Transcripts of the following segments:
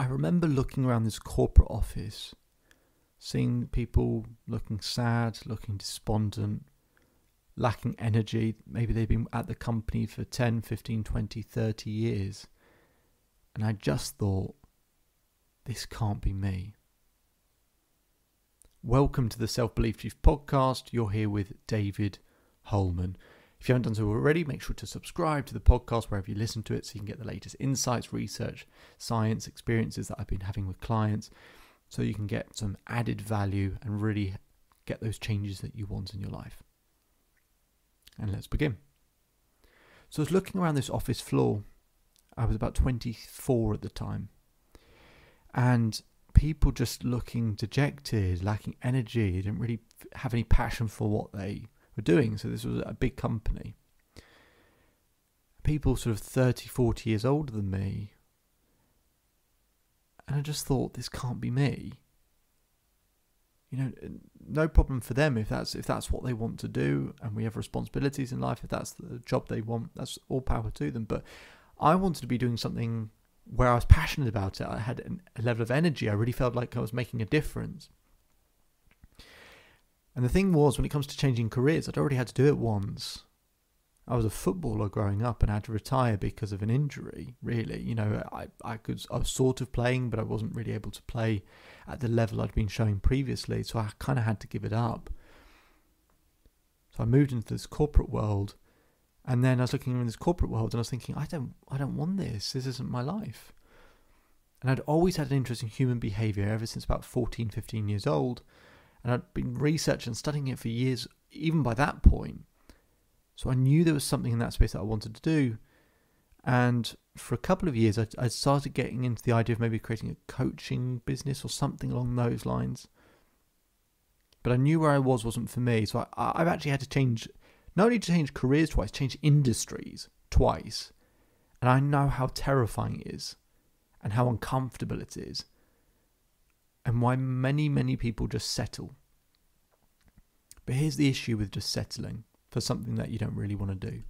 I remember looking around this corporate office, seeing people looking sad, looking despondent, lacking energy. Maybe they've been at the company for 10, 15, 20, 30 years. And I just thought, this can't be me. Welcome to the Self Belief Chief podcast. You're here with David Hulman. If you haven't done so already, make sure to subscribe to the podcast wherever you listen to it so you can get the latest insights, research, science, experiences that I've been having with clients so you can get some added value and really get those changes that you want in your life. And let's begin. So I was looking around this office floor. I was about 24 at the time. And people just looking dejected, lacking energy, didn't really have any passion for what they were doing. So this was a big company. People sort of 30, 40 years older than me. And I just thought, this can't be me. You know, no problem for them if that's if that's what they want to do, and we have responsibilities in life. If that's the job they want, that's all power to them. But I wanted to be doing something where I was passionate about it. I had a level of energy. I really felt like I was making a difference. And the thing was, when it comes to changing careers, I'd already had to do it once. I was a footballer growing up and I had to retire because of an injury. Really, you know, I I could I was sort of playing, but I wasn't really able to play at the level I'd been showing previously. So I kind of had to give it up. So I moved into this corporate world, and then I was looking in this corporate world, and I was thinking, I don't I don't want this. This isn't my life. And I'd always had an interest in human behavior ever since about 14, 15 years old and I'd been researching and studying it for years, even by that point. So I knew there was something in that space that I wanted to do. And for a couple of years, I, I started getting into the idea of maybe creating a coaching business or something along those lines. But I knew where I was wasn't for me. So I, I've actually had to change, not only to change careers twice, change industries twice. And I know how terrifying it is and how uncomfortable it is and why many, many people just settle. But here's the issue with just settling for something that you don't really want to do.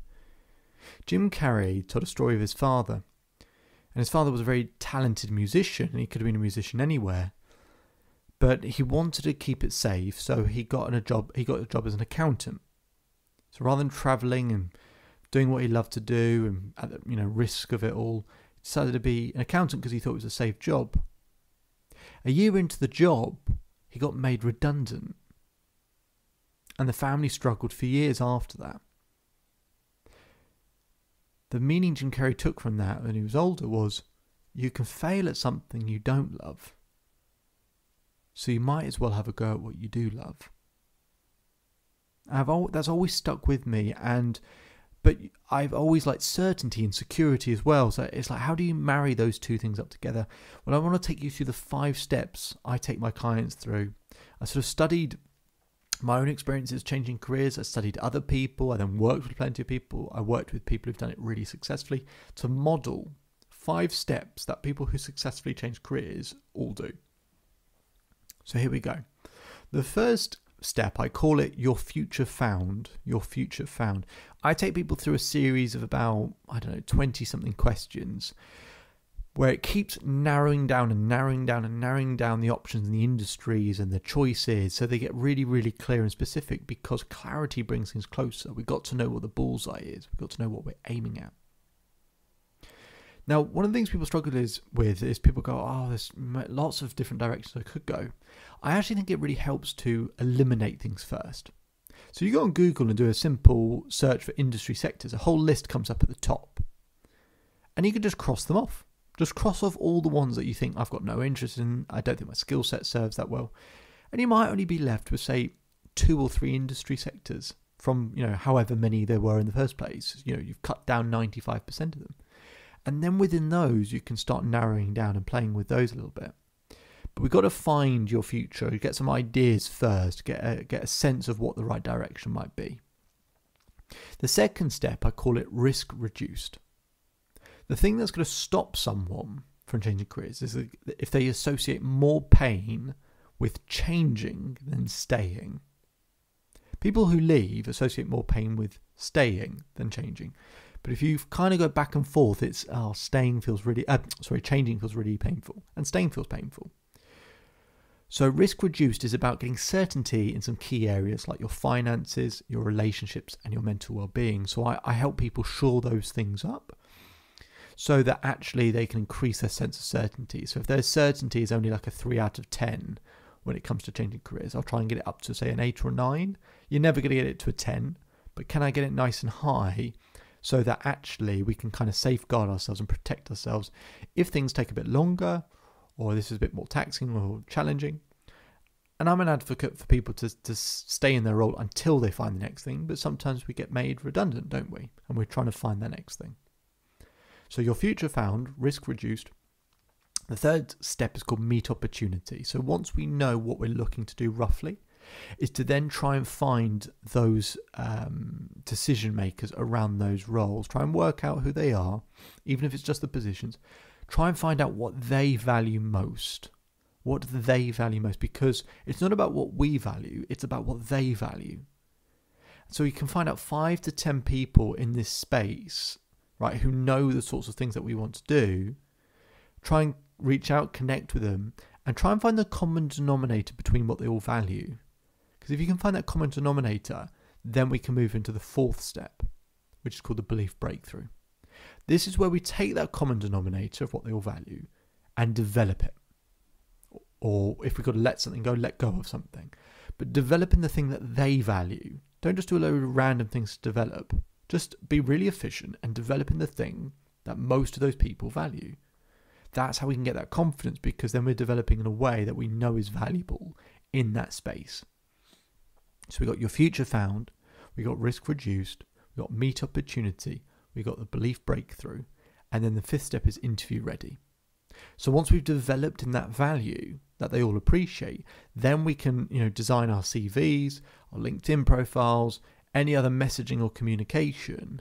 Jim Carrey told a story of his father, and his father was a very talented musician, and he could have been a musician anywhere. But he wanted to keep it safe, so he got a job. He got a job as an accountant. So rather than traveling and doing what he loved to do, and at the you know risk of it all, he decided to be an accountant because he thought it was a safe job. A year into the job, he got made redundant. And the family struggled for years after that. The meaning Jim Carrey took from that when he was older was you can fail at something you don't love. So you might as well have a go at what you do love. I've al- that's always stuck with me, and but I've always liked certainty and security as well. So it's like, how do you marry those two things up together? Well, I want to take you through the five steps I take my clients through. I sort of studied my own experiences changing careers. I studied other people. I then worked with plenty of people. I worked with people who've done it really successfully to model five steps that people who successfully change careers all do. So here we go. The first step. I call it your future found. Your future found. I take people through a series of about, I don't know, 20 something questions where it keeps narrowing down and narrowing down and narrowing down the options and the industries and the choices so they get really, really clear and specific because clarity brings things closer. We've got to know what the bullseye is, we've got to know what we're aiming at. Now, one of the things people struggle is, with is people go, oh, there's lots of different directions I could go. I actually think it really helps to eliminate things first. So you go on Google and do a simple search for industry sectors, a whole list comes up at the top. And you can just cross them off. Just cross off all the ones that you think I've got no interest in, I don't think my skill set serves that well. And you might only be left with, say, two or three industry sectors from, you know, however many there were in the first place. You know, you've cut down 95% of them. And then within those, you can start narrowing down and playing with those a little bit. But we've got to find your future, get some ideas first, get a, get a sense of what the right direction might be. The second step, I call it risk reduced. The thing that's going to stop someone from changing careers is if they associate more pain with changing than staying. People who leave associate more pain with staying than changing But if you kind of go back and forth, it's oh, staying feels really, uh, sorry, changing feels really painful, and staying feels painful. So, risk reduced is about getting certainty in some key areas like your finances, your relationships, and your mental well being. So, I, I, help people shore those things up so that actually they can increase their sense of certainty. So, if their certainty is only like a three out of 10 when it comes to changing careers, I'll try and get it up to, say, an eight or a nine. You're never going to get it to a 10, but can I get it nice and high? So that actually we can kind of safeguard ourselves and protect ourselves if things take a bit longer or this is a bit more taxing or challenging. And I'm an advocate for people to, to stay in their role until they find the next thing, but sometimes we get made redundant, don't we? And we're trying to find the next thing. So your future found, risk reduced. The third step is called meet opportunity. So once we know what we're looking to do roughly, is to then try and find those um, decision makers around those roles. Try and work out who they are, even if it's just the positions, try and find out what they value most. What they value most? Because it's not about what we value, it's about what they value. So you can find out five to ten people in this space, right, who know the sorts of things that we want to do. Try and reach out, connect with them, and try and find the common denominator between what they all value. Because if you can find that common denominator, then we can move into the fourth step, which is called the belief breakthrough. This is where we take that common denominator of what they all value and develop it. Or if we've got to let something go, let go of something. But developing the thing that they value. Don't just do a load of random things to develop. Just be really efficient and developing the thing that most of those people value. That's how we can get that confidence because then we're developing in a way that we know is valuable in that space. So we got your future found, we got risk reduced, we got meet opportunity, we got the belief breakthrough, and then the fifth step is interview ready. So once we've developed in that value that they all appreciate, then we can, you know, design our CVs, our LinkedIn profiles, any other messaging or communication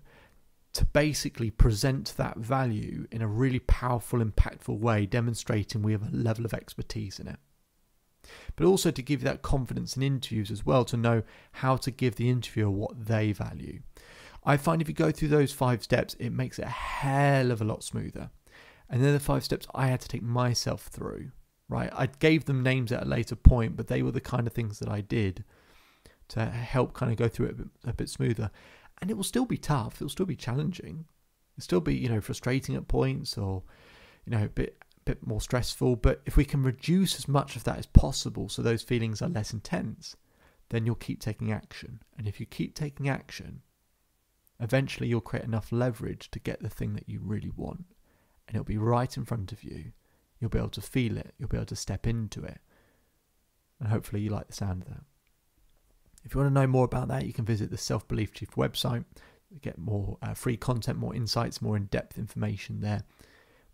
to basically present that value in a really powerful, impactful way, demonstrating we have a level of expertise in it. But also to give you that confidence in interviews as well, to know how to give the interviewer what they value. I find if you go through those five steps, it makes it a hell of a lot smoother. And they're the five steps I had to take myself through, right? I gave them names at a later point, but they were the kind of things that I did to help kind of go through it a bit, a bit smoother. And it will still be tough. It'll still be challenging. It'll still be, you know, frustrating at points or, you know, a bit, bit more stressful. But if we can reduce as much of that as possible so those feelings are less intense, then you'll keep taking action. And if you keep taking action, eventually you'll create enough leverage to get the thing that you really want. And it'll be right in front of you. You'll be able to feel it, you'll be able to step into it. And hopefully you like the sound of that. If you want to know more about that, you can visit the Self Belief Chief website. Get more uh, free content, more insights, more in depth information there.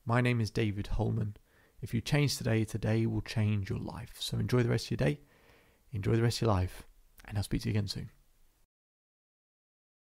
My name is David Hulman. If you change today, today will change your life. So enjoy the rest of your day, enjoy the rest of your life, and I'll speak to you again soon.